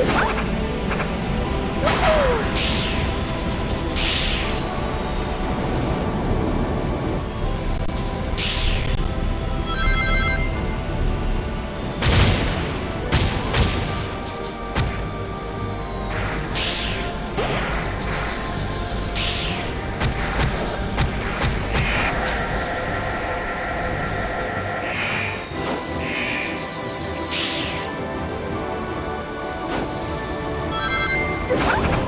Ah! Huh?